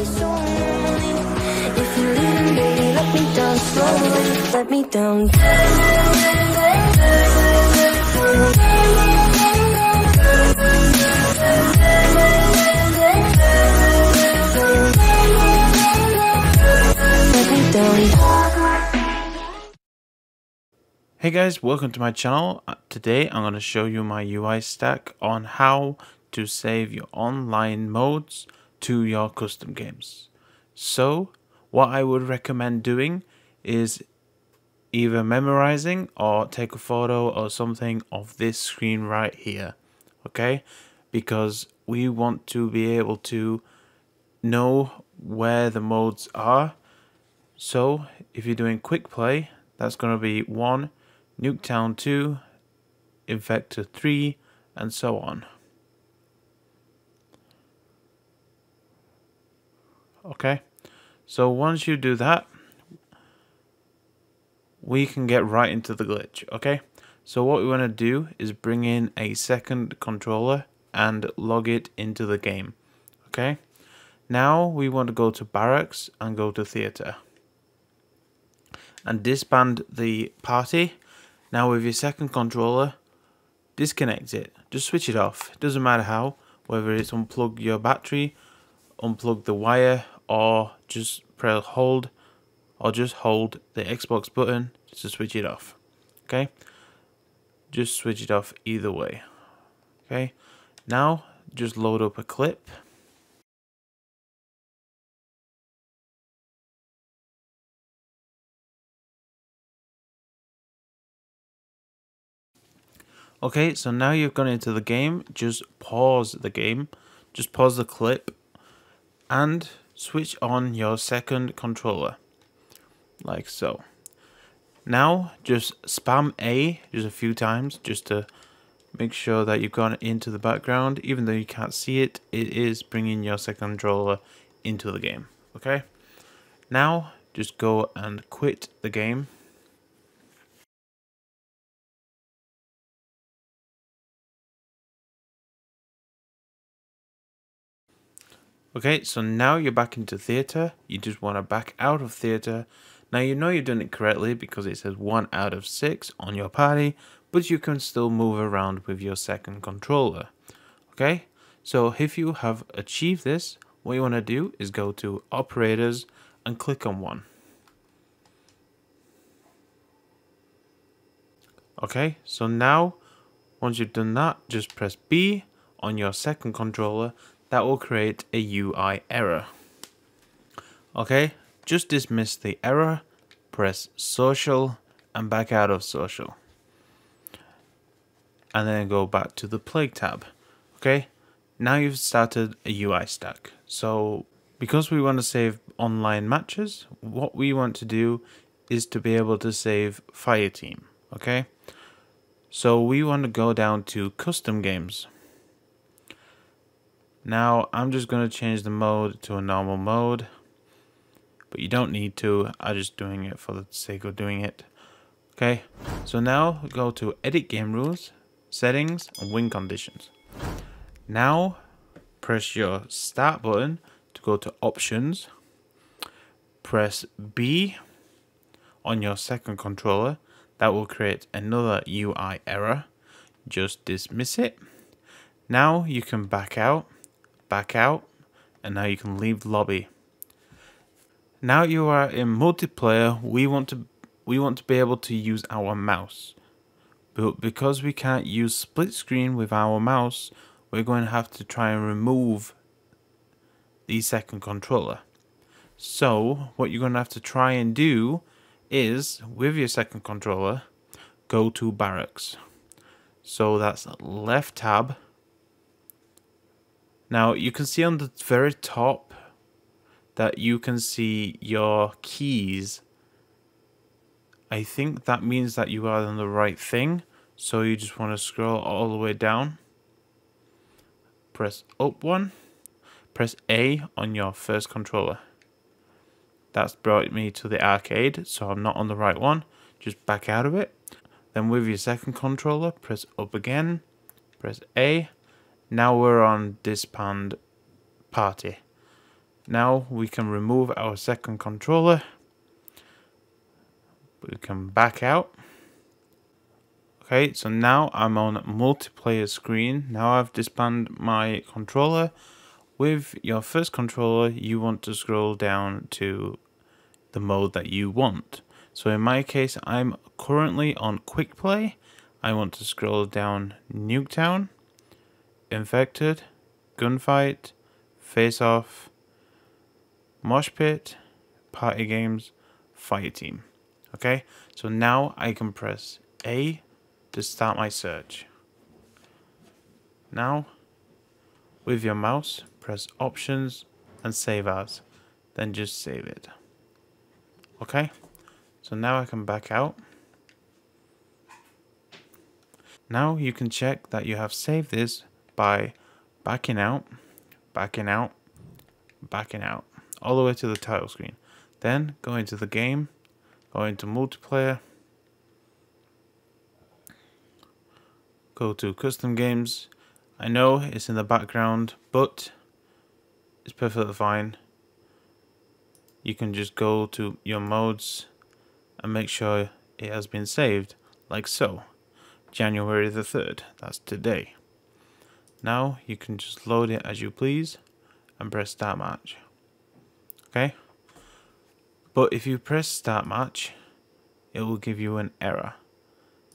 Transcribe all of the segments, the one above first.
Let me down. Let me down. Hey guys, welcome to my channel. Uh, Today I'm going to show you my UI stack on how to save your online modes to your custom games. So, what I would recommend doing is either memorizing or take a photo or something of this screen right here. Okay? Because we want to be able to know where the modes are so if you're doing quick play, that's going to be 1, Nuketown 2, Infected 3, and so on. Okay, so once you do that, we can get right into the glitch, okay? So what we want to do is bring in a second controller and log it into the game, okay? Now we want to go to barracks and go to theater and disband the party. Now with your second controller, disconnect it. Just switch it off. It doesn't matter how, whether it's unplug your battery, unplug the wire, or just press hold, or just hold the Xbox button to switch it off. Okay? Just switch it off either way. Okay? Now, just load up a clip. Okay, so now you've gone into the game, just pause the game, just pause the clip, and switch on your second controller, like so. Now, just spam A just a few times, just to make sure that you've gone into the background. Even though you can't see it, it is bringing your second controller into the game, okay? Now, just go and quit the game. Okay, so now you're back into theatre. You just want to back out of theatre. Now you know you've done it correctly because it says 1 out of 6 on your party, but you can still move around with your second controller. Okay, so if you have achieved this, what you want to do is go to Operators and click on one. Okay, so now once you've done that, just press B on your second controller that will create a UI error. Okay, just dismiss the error, press social and back out of social. And then go back to the plague tab. Okay, now you've started a UI stack. So because we want to save online matches, what we want to do is to be able to save Fireteam. Okay, so we want to go down to custom games. Now I'm just going to change the mode to a normal mode. But you don't need to. I'm just doing it for the sake of doing it. Okay, so now go to edit game rules, settings and win conditions. Now press your start button to go to options. Press B on your second controller. That will create another UI error. Just dismiss it. Now you can back out back out, and now you can leave the lobby. Now you are in multiplayer, we want to we want to be able to use our mouse. But because we can't use split screen with our mouse, we're going to have to try and remove the second controller. So, what you're going to have to try and do is, with your second controller, go to barracks. So that's left tab, now you can see on the very top that you can see your keys. I think that means that you are on the right thing. So you just want to scroll all the way down. Press up one. Press A on your first controller. That's brought me to the arcade, so I'm not on the right one. Just back out of it. Then with your second controller, press up again. Press A now we're on disband party. Now we can remove our second controller. We can back out. Okay, so now I'm on multiplayer screen. Now I've disbanded my controller. With your first controller, you want to scroll down to the mode that you want. So in my case, I'm currently on quick play. I want to scroll down Nuketown, Infected, Gunfight, Face Off, Mosh Pit, Party Games, Fire Team. Okay, so now I can press A to start my search. Now, with your mouse, press Options and Save As, then just save it. Okay, so now I can back out. Now you can check that you have saved this by backing out, backing out, backing out, all the way to the title screen. Then go into the game, go into multiplayer, go to custom games. I know it's in the background, but it's perfectly fine. You can just go to your modes and make sure it has been saved, like so. January the 3rd, that's today. Now you can just load it as you please and press start match. Okay? But if you press start match, it will give you an error.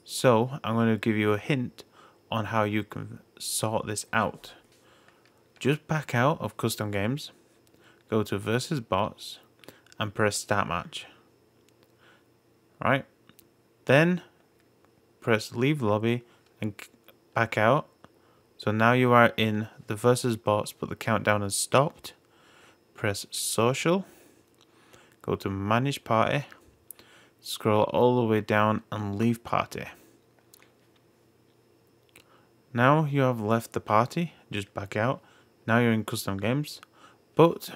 So I'm going to give you a hint on how you can sort this out. Just back out of custom games, go to versus bots and press start match. Right? Then press leave lobby and back out. So now you are in the versus bots but the countdown has stopped. Press social. Go to manage party. Scroll all the way down and leave party. Now you have left the party, just back out. Now you're in custom games. But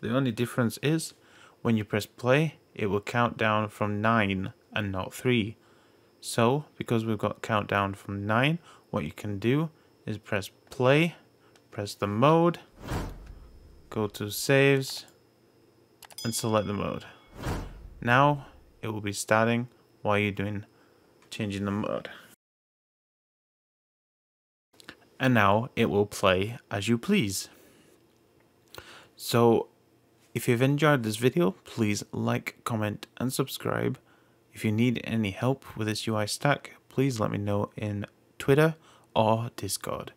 the only difference is when you press play, it will count down from 9 and not 3. So, because we've got countdown from 9, what you can do is press play, press the mode, go to saves, and select the mode. Now, it will be starting while you're doing changing the mode and now it will play as you please. So if you've enjoyed this video, please like, comment and subscribe. If you need any help with this UI stack, please let me know in Twitter or Discord.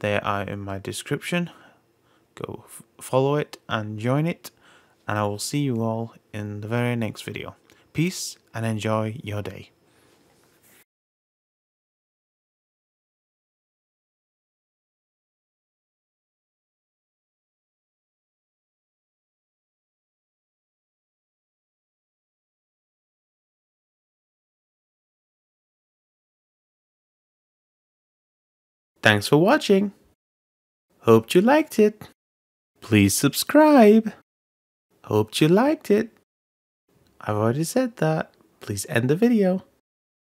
They are in my description. Go follow it and join it, and I will see you all in the very next video. Peace and enjoy your day. Thanks for watching. Hoped you liked it. Please subscribe. Hoped you liked it. I've already said that. Please end the video.